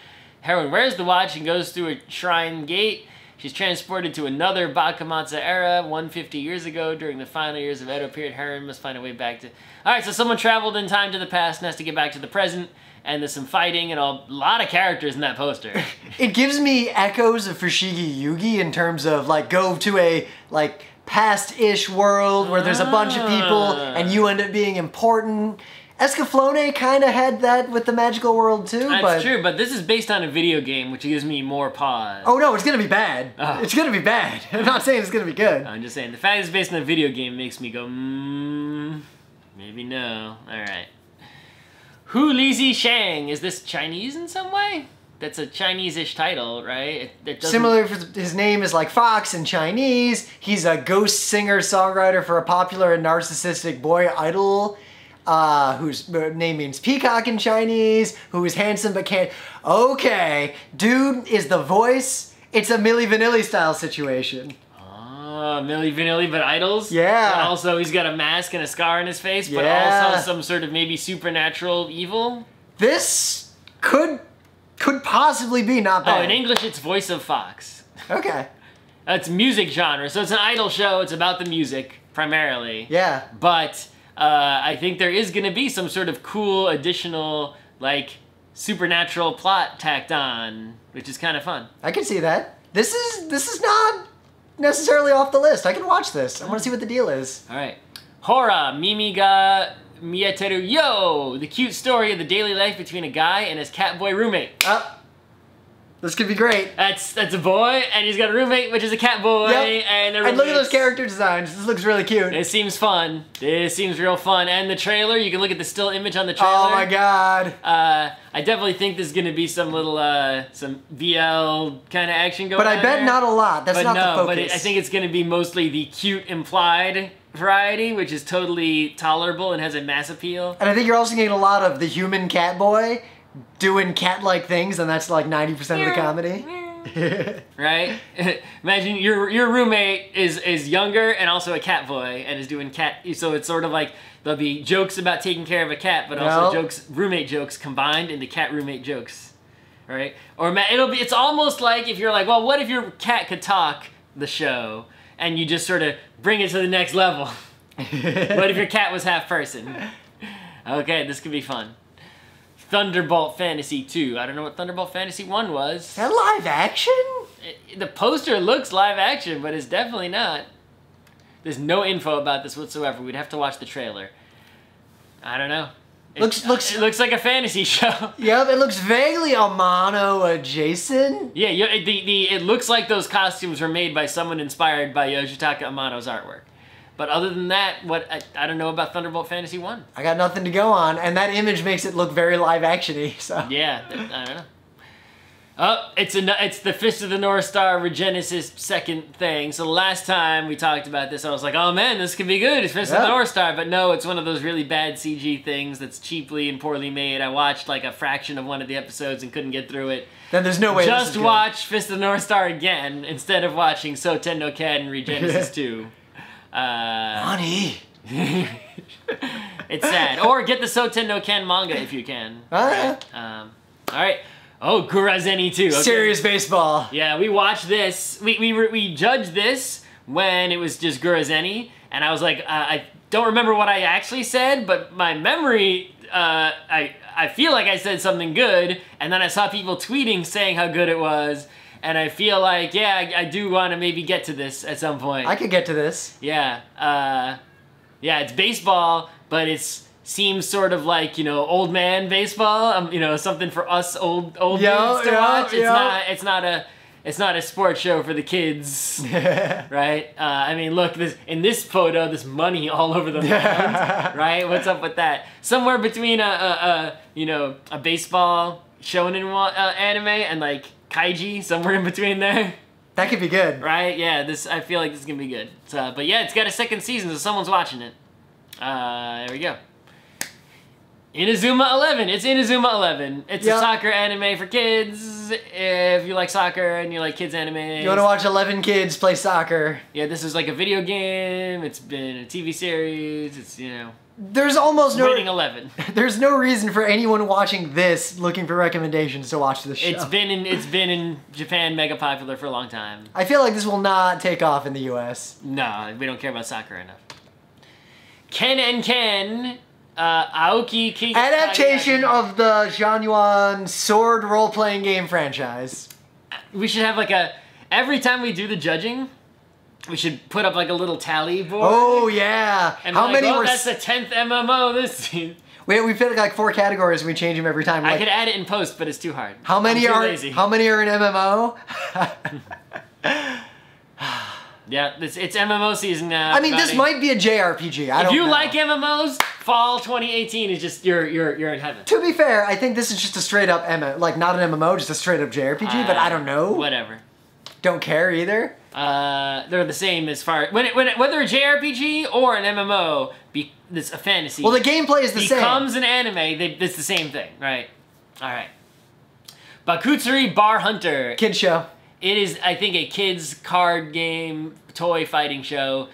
Heroine wears the watch and goes through a shrine gate. She's transported to another Bakumatsu era, 150 years ago. During the final years of Edo period, heroine must find a way back to... Alright, so someone traveled in time to the past and has to get back to the present. And there's some fighting and a lot of characters in that poster. *laughs* It gives me echoes of Fushigi Yugi in terms of like go to a like past-ish world where there's a bunch of people Ah. and you end up being important. Escaflowne kind of had that with the magical world too, That's but true, but this is based on a video game, which gives me more pause. oh no, it's gonna be bad. Oh. It's gonna be bad. *laughs* I'm not saying it's gonna be good. I'm just saying, the fact it's based on a video game makes me go, mmm, maybe no. Alright. Hu Lizi Shang, is this Chinese in some way? That's a Chinese-ish title, right? It, it Similar, his name is like Fox in Chinese. He's a ghost singer songwriter for a popular and narcissistic boy idol, uh, whose name means peacock in Chinese. Who is handsome but can't. Okay, dude is the voice. It's a Milli Vanilli style situation. Ah, Milli Vanilli, but idols? Yeah. Also, he's got a mask and a scar on his face, but Yeah. also some sort of maybe supernatural evil? This could could possibly be not Oh, bad. in English, it's Voice of Fox. Okay. That's music genre, so it's an idol show. It's about the music, primarily. Yeah. But uh, I think there is going to be some sort of cool additional, like, supernatural plot tacked on, which is kind of fun. I can see that. This is this is not necessarily off the list. I can watch this. I want to see what the deal is. All right. Hora Mimi ga Mieteru Yo! The cute story of the daily life between a guy and his cat boy roommate. Oh, this could be great. That's that's a boy, and he's got a roommate, which is a cat boy, Yep. and And look at those character designs. This looks really cute. It seems fun. This seems real fun. And the trailer, you can look at the still image on the trailer. Oh my god. Uh, I definitely think there's gonna be some little uh, some BL kind of action going on. But. I bet there. not a lot. That's But not no, the focus. but it, I think it's gonna be mostly the cute implied variety, which is totally tolerable and has a mass appeal. and I think you're also getting a lot of the human cat boy doing cat-like things, and that's like 90% of the comedy. *laughs* right? *laughs* Imagine your your roommate is is younger and also a cat boy and is doing cat. So it's sort of like there'll be jokes about taking care of a cat, but also No. jokes roommate jokes combined into cat roommate jokes, right? Or it'll be it's almost like if you're like, well, what if your cat could talk? The show and you just sort of bring it to the next level. *laughs* what if your cat was half person? Okay, this could be fun. Thunderbolt Fantasy 2. I don't know what Thunderbolt Fantasy 1 was. that live action? It- the poster looks live action, but it's definitely not. There's no info about this whatsoever. We'd have to watch the trailer. I don't know. It- Looks- uh, looks- It looks like a fantasy *laughs* show. Yep, it looks vaguely Amano adjacent. yeah, you, the, the it looks like those costumes were made by someone inspired by Yoshitaka Amano's artwork. But other than that, what I, I don't know about Thunderbolt Fantasy One. I got nothing to go on, and that image makes it look very live actiony. *laughs* So Yeah, I don't know. Oh, it's a it's the Fist of the North Star Regenesis second thing. So last time we talked about this, I was like, "Oh man, this could be good. It's Fist of the North Star." But no, it's one of those really bad CG things that's cheaply and poorly made. I watched like a fraction of one of the episodes and couldn't get through it. then there's no way. Just watch Fist of the North Star again instead of watching Soten no Ken and Regenesis *laughs* 2. Uh, Honey. *laughs* it's sad. Or get the Soten no Ken manga if you can. Ah. Um, all right. Oh, Gurazeni too. Okay. Serious baseball. Yeah, we watched this. We, we, we judged this when it was just Gurazeni. And I was like, uh, I don't remember what I actually said, but my memory, uh, I, I feel like I said something good. And then I saw people tweeting saying how good it was. And I feel like, yeah, I, I do want to maybe get to this at some point. I could get to this. Yeah. Uh, yeah, it's baseball, but it's seems sort of like you know old man baseball. Um, you know something for us old old Yeah, dudes to yeah, watch. It's yeah. not. It's not a. It's not a sports show for the kids, *laughs* right? Uh, I mean, look this in this photo. this money all over the mound, right? What's up with that? Somewhere between a, a, a you know a baseball shonen uh, anime and like kaiji, somewhere in between there. That could be good. Right? Yeah, this I feel like this is gonna be good. So, but yeah, it's got a second season, so someone's watching it. Uh, there we go. Inazuma Eleven. It's Inazuma Eleven. It's Yeah. a soccer anime for kids. If you like soccer and you like kids anime, You want to watch 11 kids play soccer? yeah, this is like a video game. It's been a TV series. It's you know, There's almost no. Winning Eleven. *laughs* There's no reason for anyone watching this looking for recommendations to watch this show. It's been in it's been in Japan mega popular for a long time. I feel like this will not take off in the U.S. No, we don't care about soccer enough. Ken and Ken, uh, Aoki Ki- Adaptation of the Xianyuan sword role-playing game franchise. We should have like a every time we do the judging, we should put up like a little tally board. Oh yeah. and How like, many oh, were? That's the tenth MMO this season. we we pick like four categories and we change them every time. I Like, could add it in post, but it's too hard. how many too are? lazy. How many are in MMO? *laughs* *laughs* *laughs* yeah, it's, it's MMO season now. I mean, this might be a JRPG. I If don't If you know. like MMOs, fall 2018 is just you're you're you're in heaven. To be fair, I think this is just a straight up MMO, like not an MMO, just a straight up JRPG. but Uh, I don't know. Whatever. Don't care either. Uh, they're the same as far when it, when it, whether a JRPG or an MMO, be this a fantasy. Well, the gameplay is the same. becomes an anime. They, it's the same thing, right? All right. Bakutsuri Bar Hunter. Kid show. It is, I think, a kids card game toy fighting show.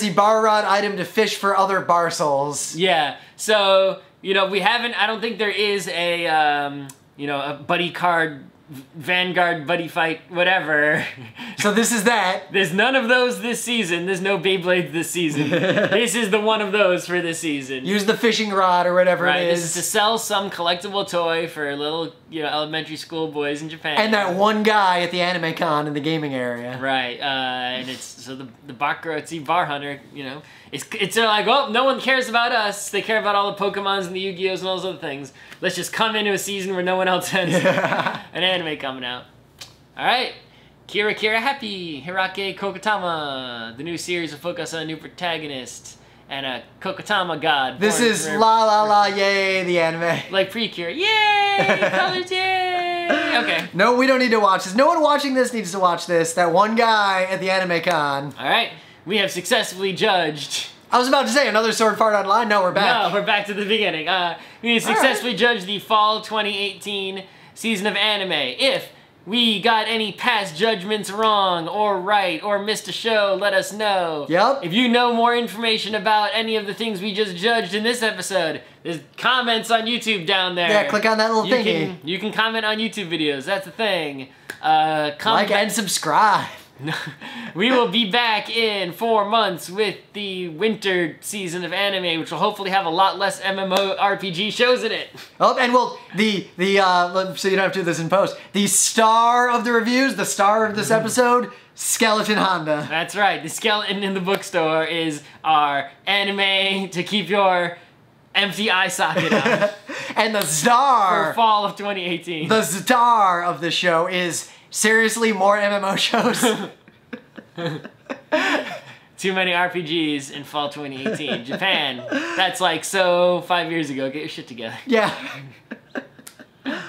The bar rod item to fish for other bar souls. Yeah. So you know, we haven't. I don't think there is a um, you know a buddy card Vanguard buddy fight whatever. *laughs* So this is that. There's none of those this season. There's no Beyblades this season. *laughs* this is the one of those for this season. Use the fishing rod or whatever right. it This is to sell some collectible toy for little, you know, elementary school boys in Japan. And that one guy at the anime con in the gaming area. Right. Uh, and it's so the the Bakutsuri Bar Hunter. You know, it's it's like, well, no one cares about us. They care about all the Pokemons and the Yu-Gi-Ohs and all those other things. Let's just come into a season where no one else has *laughs* an anime coming out. All right. Kira Kira Happy, Hirake Cocotama. The new series will focus on a new protagonist and a Cocotama god. This is La La La Yay, the anime. like Precure. Yay! Colors, *laughs* yay! Okay. No, we don't need to watch this. No one watching this needs to watch this. That one guy at the anime con. All right. We have successfully judged. I was about to say another sword part online. No, we're back. No, we're back to the beginning. Uh, we have successfully judged the fall 2018 season of anime. If we got any past judgments wrong or right or missed a show, let us know. Yep. If you know more information about any of the things we just judged in this episode, there's comments on YouTube down there. Yeah, click on that little you thingy. Can, you can comment on YouTube videos. That's the thing. Uh, come like and subscribe. *laughs* we will be back in four months with the winter season of anime, which will hopefully have a lot less MMORPG shows in it. *laughs* Oh, and well, the the uh, so you don't have to do this in post. The star of the reviews, the star of Mm-hmm. this episode, Skeleton Honda. That's right. The skeleton in the bookstore is our anime to keep your empty eye socket on *laughs* And the for star, fall of 2018. the star of the show is seriously more MMO shows. *laughs* Too many RPGs in fall 2018. Japan. That's like so five years ago. Get your shit together. Yeah. *laughs*